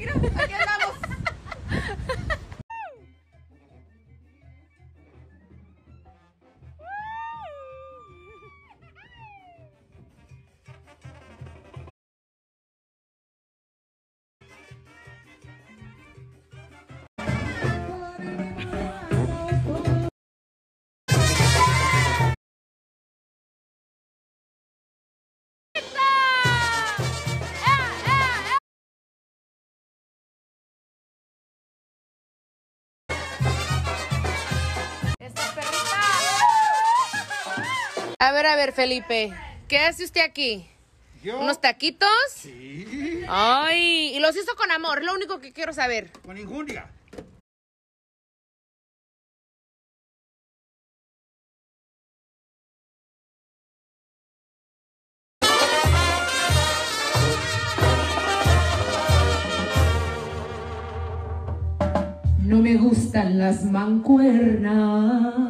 you know, again, A ver, a ver, Felipe. ¿Qué hace usted aquí? ¿Yo? ¿Unos taquitos? Sí. Ay, y los hizo con amor, lo único que quiero saber. Con injundia. No me gustan las mancuernas.